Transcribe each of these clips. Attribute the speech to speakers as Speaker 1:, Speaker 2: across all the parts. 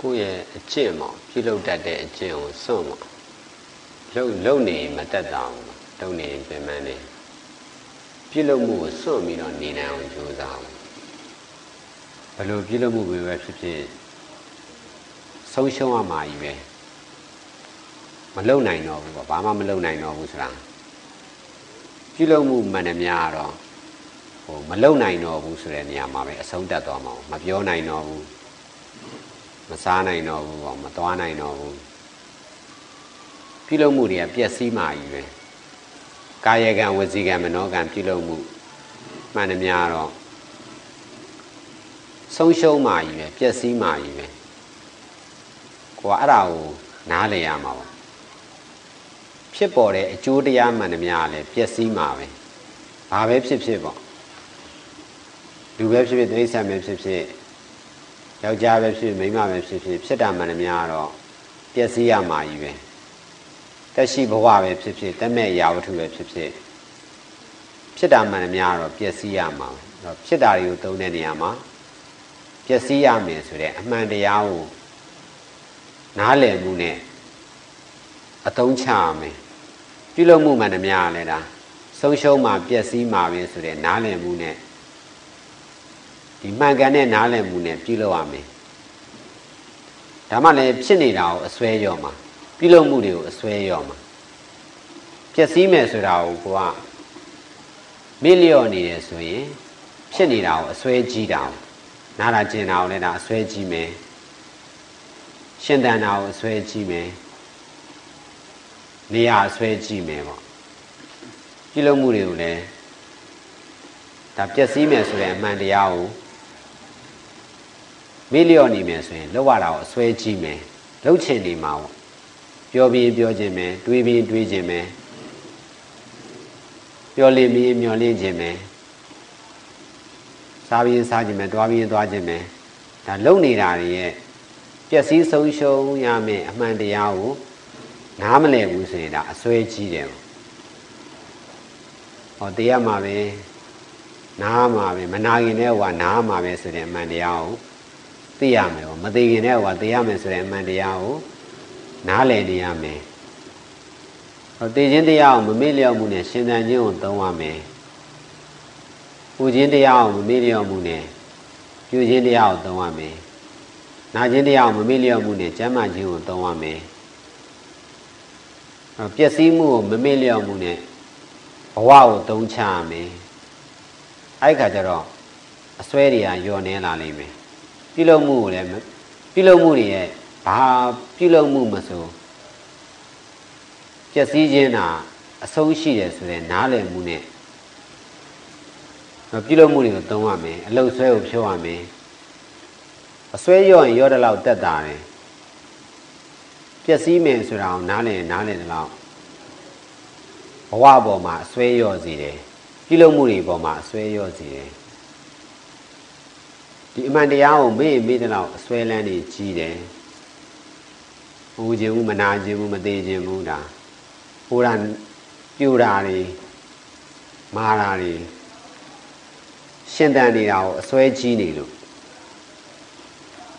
Speaker 1: ကိုယ့်ရဲ့အကျင့်မှာပြုလုပ်တတ်တဲ့အကျင့်ကိုစွန့်မှာလုံလုံနေမတတ်တာဘူးလုံနေပြင်ပန်းနေပြုလုပ်မှုကိုစွန့်ပြီးတော့နေနိုင်အောင်ကြိုးစားအောင်ဘယ်လိုပြုလုပ်မှုပဲဖြစ်ဖြစ်ဆုံးရှုံးရမှာကြီးပဲမလုံနိုင်တော့ဘူးပေါ့ဘာမှမလုံနိုင်တော့ဘူးဆိုတာပြုလုပ်မှုမှန်တယ်များတော့ဟိုမလုံနိုင်တော့ဘူးဆိုတဲ့နေရာမှာပဲအဆုံးတတ်သွားမှာမပြောနိုင်တော့ဘူး မစားနိုင်တော့ဘူးပေါ့မသွားနိုင်တော့ဘူးပြုလုပ်မှုတွေကပျက်စီးမှာကြီးပဲကာယကံဝစီကံမနောကံပြုလုပ်မှုမှန်တယ်များတော့ဆုံးရှုံးမှာကြီးပဲပျက်စီးမှာကြီးပဲကိုကအဲ့ဒါကိုနားလည်ရမှာပေါ့ဖြစ်ပေါ်တဲ့အကျိုးတရားမှန်တယ်များလည်းပျက်စီးမှာပဲဘာပဲဖြစ်ဖြစ်ပေါ့လူပဲဖြစ်ဖြစ်တိရစ္ဆာန်ပဲဖြစ်ဖြစ် ယောက်ျားပဲဖြစ်မိန်းမပဲဖြစ်ဖြစ်ဖြစ်တာမှန်တယ်များတော့ပျက်စီးရမှာကြီးပဲတက်ရှိဘဝပဲဖြစ်ဖြစ်တက်မဲ့ရာဝတ္ထုပဲဖြစ်ဖြစ်ဖြစ်တာမှန်တယ်များတော့ပျက်စီးရမှာပဲဖြစ်တာတွေကိုသုံးတဲ့နေရာမှာပျက်စီးရမယ်ဆိုတဲ့အမှန်တရားကိုနားလည်မှုနဲ့အသုံးချရမယ်ပြုလုပ်မှုမှန်တယ်များလဲဒါဆုံးရှုံးမှပျက်စီးမှပဲဆိုတဲ့နားလည်မှုနဲ့ ဒီမှန်ကန်တဲ့နားလည်မှုနဲ့ပြုလုပ်ရမယ်ဒါမှလည်းဖြစ်နေတာကိုအစွဲရောမှာပြုလုပ်မှုတွေကိုအစွဲရောမှာပျက်စီးမယ်ဆိုတာကိုကိုကမေ့လျော့နေတယ်ဆိုရင်ဖြစ်နေတာကိုအစွဲကြီးတာနားလာကျင်တာကိုလည်းဒါအစွဲကြီးမယ်ရှင်တန်တာကိုအစွဲကြီးမယ်နေရာအစွဲကြီးမယ်ပေါ့ပြုလုပ်မှုတွေကိုလည်းဒါပျက်စီးမယ်ဆိုတဲ့အမှန်တရားကို မေ့လျော့နေမယ်ဆိုရင်လောက်ရတာကိုအစွဲကြီးမယ်လှုပ်ချင်နေမှာပေါ့ပြောပြီးပြောခြင်းမယ်တွေးပြီးတွေးခြင်းမယ်ပြောလိမ့်ပြီးမျောလင့်ခြင်းမယ်စားပြီးစားခြင်းမယ်တွားပြီးတွားခြင်းမယ်ဒါလုံနေတာတွေရဲ့ပျက်စီးဆုံးရှုံးရမယ်အမှန်တရားကိုနားမလည်ဘူးဆိုရင်ဒါအစွဲကြီးတယ်ဟောတရားမှာပဲနားမှာပဲမနာခင်တဲ့ဟိုကနားမှာပဲဆိုတဲ့အမှန်တရားကို သိရမယ်ဟောမသိခင်တဲ့ဟိုကသိရမယ်ဆိုတဲ့အမှန်တရားကိုနားလည်နေရမယ်ဟောသိခြင်းတရားကိုမမေ့လျော့မှုနဲ့ရှင်သန်ခြင်းကိုသုံးရမယ်ပူခြင်းတရားကိုမမေ့လျော့မှုနဲ့ပြုခြင်းတရားကိုသုံးရမယ်နာခြင်းတရားကိုမမေ့လျော့မှုနဲ့ကျမ်းမာခြင်းကိုသုံးရမယ်ပျက်စီးမှုကိုမမေ့လျော့မှုနဲ့ဘဝကိုသုံးချရမယ်အဲ့ခါကျတော့အစွဲတွေကညော်နေလာလိမ့်မယ် ပြုလုပ်မှုကိုလည်းပြုလုပ်မှုတွေရဲ့ဘာပြုလုပ်မှုမဆိုပျက်စီးခြင်းတာအဆုံးရှိတယ်ဆိုတဲ့နားလည်မှုနဲ့ပြုလုပ်မှုတွေကိုသုံးရမယ်အလုတ်ဆွဲကိုဖြုတ်ရမယ်အစွဲရော့ရင်ရော့တဲ့လောက်တက်တာတယ်ပျက်စီးမယ်ဆိုတာကိုနားလည်နားလည်တဲ့လောက်ဘဝပေါ်မှာအစွဲရော့စီတယ်ပြုလုပ်မှုတွေပေါ်မှာအစွဲရော့စီတယ် ဒီအမှန်တရားကိုမေ့မေ့တဲ့လောက်အစွဲလန်းနေကြီးတယ်ဟိုခြင်းဘူးမနာခြင်းဘူးမသေးခြင်းဘူးဒါဟိုတာပြူတာတွေမာတာတွေရှင်တန်နေတာကိုအစွဲကြီးနေလို့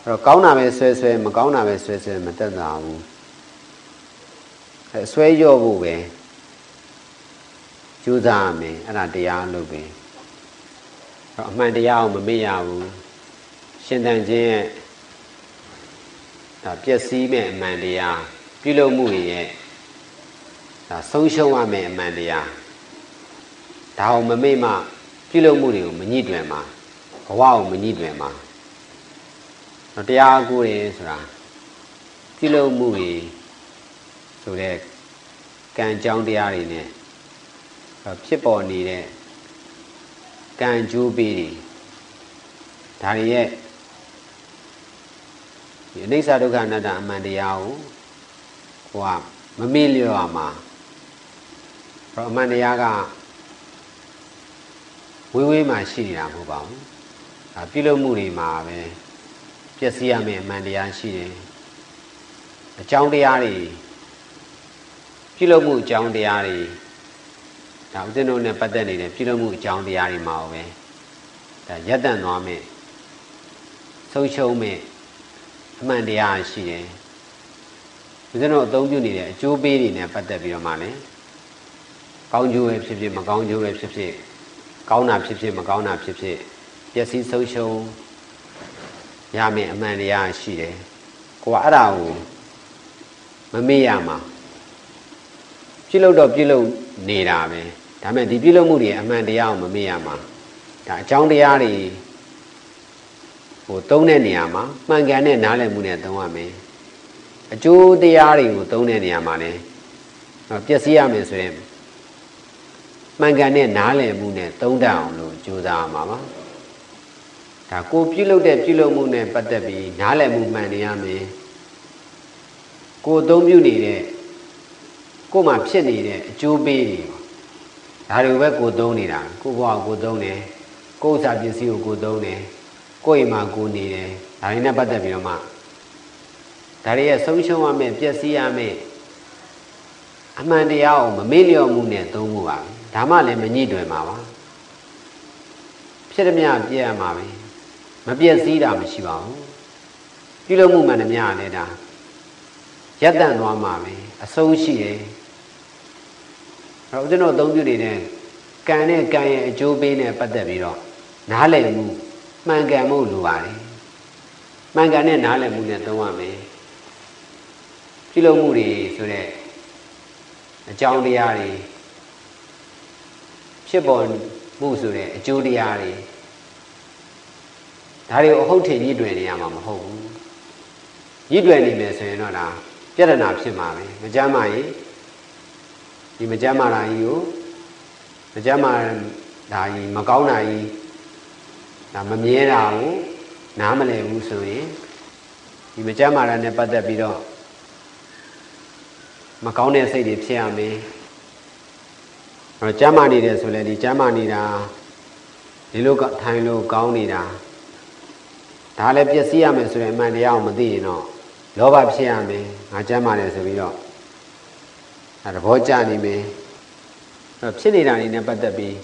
Speaker 1: အဲ့တော့ကောင်းတာပဲဆွဲဆွဲမကောင်းတာပဲဆွဲဆွဲမတက်တာဘူးအဲဆွဲရော့ဖို့ပဲကြိုးစားရမယ်အဲ့ဒါတရားလို့ပဲအမှန်တရားကိုမမေ့ရဘူး ရှင်တန်ခြင်းရဲ့ဒါပျက်စီးမဲ့အမှန်တရားပြုလုပ်မှုရဲ့ဒါဆုံးရှုံးရမယ့်အမှန်တရားဒါအောင်မမေ့မှပြုလုပ်မှုတွေကိုမညှိတွင်မှာဘဝကိုမညှိတွင်မှာတော့တရားကိုရယ်ဆိုတာပြုလုပ်မှုတွေဆိုတဲ့ကံကြောင်းတရားတွေ ਨੇ ဖြစ်ပေါ်နေတဲ့ကံကြိုးပေးတွေဒါတွေရဲ့ ဒီအနိစ္စဒုက္ခအနတ္တအမှန်တရားကိုကိုကမမေ့လျော့ရမှာတော့အမှန်တရားကဝေးဝေးမှရှိနေတာမဟုတ်ပါဘူးဒါပြုလုပ်မှုတွေမှာပဲပျက်စီးရမယ့်အမှန်တရားရှိတယ်အကြောင်းတရားတွေပြုလုပ်မှုအကြောင်းတရားတွေဒါဥစဉ်တို့နဲ့ပတ်သက်နေတဲ့ပြုလုပ်မှုအကြောင်းတရားတွေမှာပဲဒါရက်တန့်သွားမယ်ဆုံးရှုံးမယ် အမှန်တရားရှိတယ်ဦးဇင်းတို့အသုံးပြုနေတဲ့အကျိုးပေးတွေနဲ့ပတ်သက်ပြီးတော့မှလည်းကောင်းကျိုးပဲဖြစ်ဖြစ်မကောင်းကျိုးပဲဖြစ်ဖြစ်ကောင်းတာဖြစ်ဖြစ်မကောင်းတာဖြစ်ဖြစ်ပျက်စီးဆုံးရှုံးရမယ်အမှန်တရားရှိတယ်ကိုကအဲ့ဒါကိုမမေ့ရမှာပြုလုပ်တော့ပြုလုပ်နေတာပဲဒါပေမဲ့ဒီပြုလုပ်မှုတွေအမှန်တရားကိုမမေ့ရမှာဒါအကြောင်းတရားတွေ ဟိုသုံးတဲ့နေရာမှာမှန်ကန်တဲ့နားလည်မှုနဲ့သုံးရမယ်အကျိုးတရားတွေကိုသုံးတဲ့နေရာမှာလည်းပျက်စီးရမယ်ဆိုရင်မှန်ကန်တဲ့နားလည်မှုနဲ့သုံးတတ်အောင်လို့ကြိုးစားရမှာပါဒါကိုပြုလုပ်တဲ့ပြုလုပ်မှုနဲ့ပတ်သက်ပြီးနားလည်မှုမှန်နေရမယ်ကိုအသုံးပြုနေတဲ့ကိုမှဖြစ်နေတဲ့အကျိုးပေးတွေဒါတွေပဲကိုသုံးနေတာကိုဘဝကိုသုံးတယ်ကိုဥစ္စာပစ္စည်းကိုကိုသုံးတယ် ကိုအိမ်မှာကိုနေတယ်ဒါတွေနဲ့ပတ်သက်ပြီးတော့မှဒါတွေရဲ့ဆုံးရှုံးရမယ်ပျက်စီးရမယ်အမှန်တရားကိုမမေ့လျော့မှုနဲ့သုံးမှုပါဒါမှလည်းမညှိတွယ်မှာပါဖြစ်သည်မြပြည့်ရမှာပဲမပြည့်စည်တာမရှိပါဘူးပြုလုပ်မှုမှန်သည်မြလည်းဒါရက်တန့်သွားမှာပဲအဆုံးရှိတယ်အဲ့တော့ဦးဇင်းတို့အသုံးပြုနေတဲ့ကံနဲ့ကံရဲ့အကျိုးပေးနဲ့ပတ်သက်ပြီးတော့နားလည်မှု မှန်ကန်မှုလိုပါတယ်မှန်ကန်တဲ့နားလည်မှုနဲ့သုံးရမယ်ပြုလုပ်မှုတွေဆိုတဲ့အကြောင်းတရားတွေဖြစ်ပေါ်မှုဆိုတဲ့အကျိုးတရားတွေဒါတွေကိုအဟုတ်ထင်ညှိတွယ်နေရမှာမဟုတ်ဘူးညှိတွယ်နေမယ်ဆိုရင်တော့ဒါပြဿနာဖြစ်မှာပဲမကြမ်းမာရင်ဒီမကြမ်းမာတာကြီးကိုမကြမ်းမာတာကြီးမကောင်းတာကြီး ဒါမမြဲတာကိုနားမလည်ဘူးဆိုရင်ဒီမကြမ်းမာတာနဲ့ပတ်သက်ပြီးတော့မကောင်းတဲ့စိတ်တွေဖြစ်ရမယ်အဲကျမ်းမာနေတယ်ဆိုလည်းဒီကျမ်းမာနေတာဒီလိုထိုင်လို့ကောင်းနေတာဒါလည်းပျက်စီးရမယ်ဆိုရင်အမှန်တရားကိုမသိရင်တော့လောဘဖြစ်ရမယ်ငါကျမ်းမာတယ်ဆိုပြီးတော့အဲသဘောကျနေမယ်အဲဖြစ်နေတာနေနဲ့ပတ်သက်ပြီး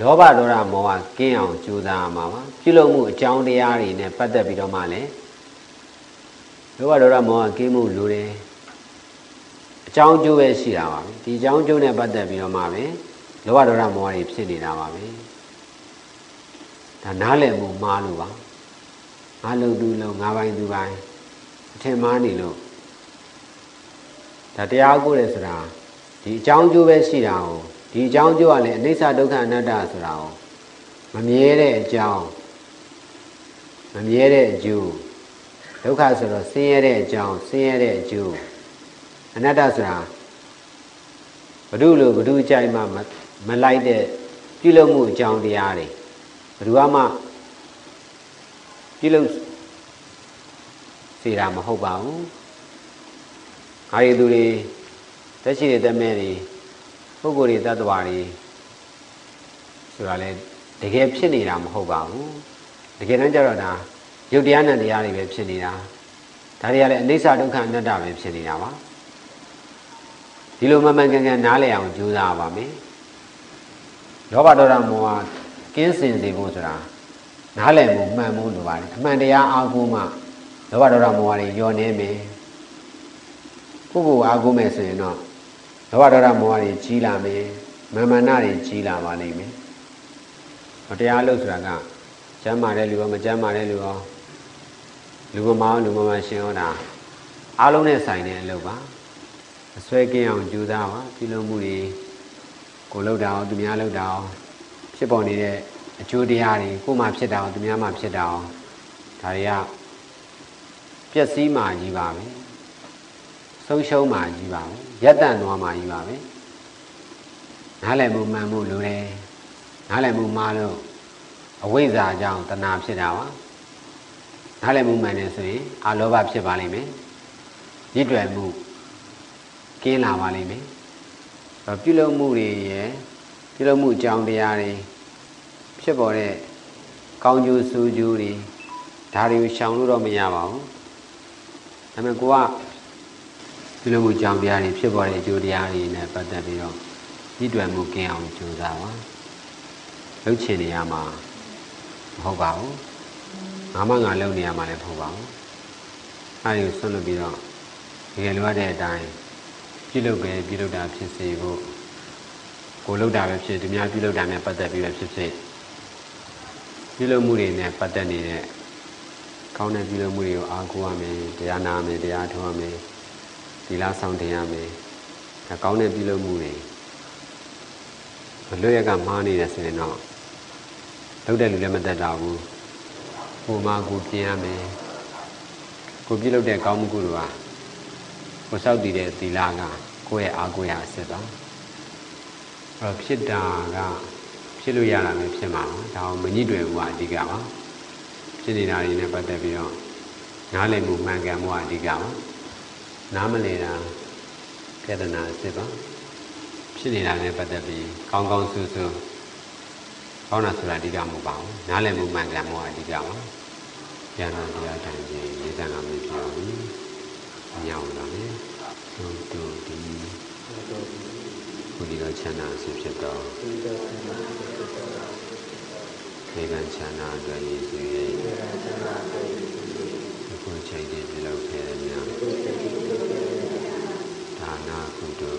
Speaker 1: လောဘဒေါသမောဟကင်းအောင်ကြိုးစားရမှာပါပြုလုပ်မှုအကြောင်းတရားတွေနဲ့ပတ်သက်ပြီးတော့မှလည်းလောဘဒေါသမောဟကင်းမှုလိုတယ်အကြောင်းကျိုးပဲရှိတာပါပဲဒီအကြောင်းကျိုးနဲ့ပတ်သက်ပြီးတော့မှပဲလောဘဒေါသမောဟတွေဖြစ်နေတာပါပဲဒါနားလည်မှုမှားလို့ပါငါလုံသူလုံငါပိုင်းသူပိုင်းအထင်မှားနေလို့ဒါတရားကိုတယ်ဆိုတာဒီအကြောင်းကျိုးပဲရှိတာကို ဒီအကြောင်းကျိုးကလည်းအနိစ္စဒုက္ခအနတ္တဆိုတာကိုမမြဲတဲ့အကြောင်းမမြဲတဲ့အကျိုးဒုက္ခဆိုတော့ဆင်းရဲတဲ့အကြောင်းဆင်းရဲတဲ့အကျိုးအနတ္တဆိုတာဘ ᱹ လို့ဘ ᱹ ကြိုက်မှမလိုက်တဲ့ပြုလုပ်မှုအကြောင်းတရားတွေဘ ᱹ မှပြုလုပ်စေတာမဟုတ်ပါဘူး။အားရသူတွေတက်ရှိတဲ့တမဲတွေ ပုဂ္ဂိုလ်တွေတ attva တွေဆိုတာလေတကယ်ဖြစ်နေတာမဟုတ်ပါဘူး။တကယ်တမ်းကျတော့ဒါရုပ်တရားနဲ့တရားတွေပဲဖြစ်နေတာ။ဒါတွေကလည်းအနိစ္စဒုက္ခအနတ္တပဲဖြစ်နေတာပါ။ဒီလိုမမှန်ကန်ကန်နားလည်အောင်ကြိုးစားပါမယ်။လောဘဒေါသမောဟကင်းစင်စေဖို့ဆိုတာနားလည်မှုမှန်မှုလိုပါတယ်အမှန်တရားအားကိုးမှလောဘဒေါသမောဟတွေညောနေမယ်ကိုယ့်ကိုယ်အားကိုးမယ်ဆိုရင်တော့ လောဘဒေါသမောဟတွေကြီးလာမယ်မာမနာတွေကြီးလာပါလိမ့်မယ်တရားလို့ဆိုတာကကျမ်းမာတဲ့လူရောမကျမ်းမာတဲ့လူရောလူမမောင်းလူမမရှင်ရောတာအားလုံးနဲ့ဆိုင်တဲ့အလုပ်ပါအစွဲကင်းအောင်ကြိုးစားပါပြုလုပ်မှုတွေကိုလှုပ်တာအောင်သူများလှုပ်တာအောင်ဖြစ်ပေါ်နေတဲ့အကျိုးတရားတွေကိုမှဖြစ်တာအောင်သူများမှဖြစ်တာအောင်ဒါတွေကပျက်စီးမှကြီးပါပဲ ဆုံးရှုံးမှကြီးပါပဲရက်တန့်သွားမှကြီးပါပဲနားလည်မှုမှန်မှုလိုတယ်နားလည်မှုမှားလို့အဝိဇ္ဇာကြောင့်တဏှာဖြစ်တာပါနားလည်မှုမှန်တယ်ဆိုရင်အာလောဘဖြစ်ပါလိမ့်မယ်ညှိတွယ်မှုကင်းလာပါလိမ့်မယ်ပြုလုပ်မှုတွေရယ်ပြုလုပ်မှုအကြောင်းတရားတွေဖြစ်ပေါ်တဲ့ကောင်းကျိုးဆိုးကျိုးတွေဒါတွေကိုရှောင်လို့တော့မရပါဘူးဒါပေမဲ့ကိုက ပြုလုပ်မှုကြောင့်တရားတွေဖြစ်ပေါ်တဲ့အကျိုးတရားတွေနဲ့ပတ်သက်ပြီးတော့ညှိတွယ်မှုကင်းအောင်ကြိုးစားပါလှုပ်ချင်နေရမှာမဟုတ်ပါဘူးငါမှငါလုပ်နေရမှာလည်းမဟုတ်ပါဘူးအဲဒီကိုဆွတ်လွတ်ပြီးတော့တကယ်လိုအပ်တဲ့အတိုင်းပြုလုပ်ပဲပြုလုပ်တာဖြစ်စေဖို့ကိုလုပ်တာပဲဖြစ်ဒီများပြုလုပ်တာနဲ့ပတ်သက်ပြီးပဲဖြစ်ဖြစ်ပြုလုပ်မှုတွေနဲ့ပတ်သက်နေတဲ့ကောင်းတဲ့ပြုလုပ်မှုတွေကိုအားကိုးရမယ်တရားနာမယ်တရားထုံးရမယ် ဒီလားဆောင်တင်ရမယ်ဒါကောင်းတဲ့ပြုလုပ်မှုတွေမလွတ်ရကမှားနေတယ်ဆိုရင်တော့လုပ်တဲ့လူလည်းမသက်တာဘူးကိုမှကိုပြင်ရမယ်ကိုပြုလုပ်တဲ့ကောင်းမှုကုသိုလ်ဟာကိုစောက်တည်တဲ့သီလကကိုယ့်ရဲ့အားကိုးရအစစ်ပါအဲ့တော့ဖြစ်တာကဖြစ်လို့ရတာပဲဖြစ်မှာပါဒါအောင်မညှိတွေ့ဘူးကအဓိကပါဖြစ်နေတာတွေနဲ့ပတ်သက်ပြီးတော့နားလည်မှုမှန်ကန်မှုကအဓိကပါ နားမလည်တာပြဿနာအစစ်ပါဖြစ်နေတာနဲ့ပတ်သက်ပြီးကောင်းကောင်းဆူဆူကောင်းတာဆိုတာအဓိကမဟုတ်ပါဘူးနားလည်မှုမှန်ကန်မှုကအဓိကပါဉာဏ်တော်တရားတိုင်ကြီး၄၅မိနစ်ပြောပြီညောင်းလာတယ်သူတို့ဒီဘုရားချမ်းသာစေဖြစ်တော်ခေကံချမ်းသာအတွက်ရည်စည်၍အခုချိန်တည်းပြုလုပ်ခဲ့တဲ့များဒါနာကုသိုလ်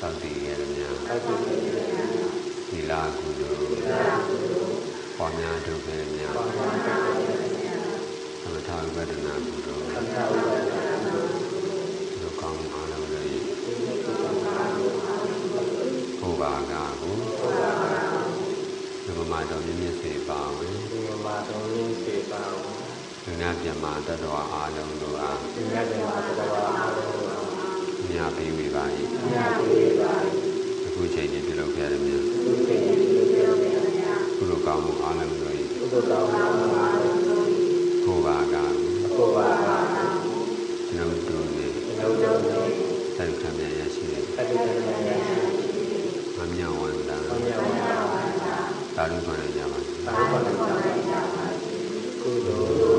Speaker 1: သောက်တည်ခဲ့တဲ့များ သီလကုသိုလ်ပေါ်များထုတ်ခဲ့တဲ့များသမထဝိပဿနာကုသိုလ်ဒီကောင်းအားလုံးလည်းဘုရားကကိုဒီမှာတော်မြင့်မြတ်စေပါဝင်
Speaker 2: ဒီမှာတော်ရင်းစေပါဦး
Speaker 1: လူနာပြမတတ္တဝါအားလုံးတို့အား
Speaker 2: ဒီမြတ်တဲ့မှာတော်အားလုံးကို
Speaker 1: မြတ်ပေးဝေပါ၏
Speaker 2: မြတ်ပေးပါ
Speaker 1: အ ခုချိန်ကြီးပြုလုပ်ခဲ့တဲ့မြတ်
Speaker 2: ဒီစိတ်ကြီးပြုပြုပြပြ
Speaker 1: ကုလိုကောင်းမှုအားလုံးတို့၏
Speaker 2: ကုသိုလ်ကောင်းမှုအားလုံးကို
Speaker 1: ဘုရားက
Speaker 2: ကိုပါပါ
Speaker 1: ကျွန်တော်တို့နဲ့
Speaker 2: လုံးလုံးနဲ့
Speaker 1: သက်ခံရရရှိတဲ့
Speaker 2: အတ္တတရားများရှိ
Speaker 1: မမြောက်ဝန္တာ
Speaker 2: ဘုရားဝါဒ
Speaker 1: သာဓုခေါ်ရကြပါစေ
Speaker 2: သာဝတ္တ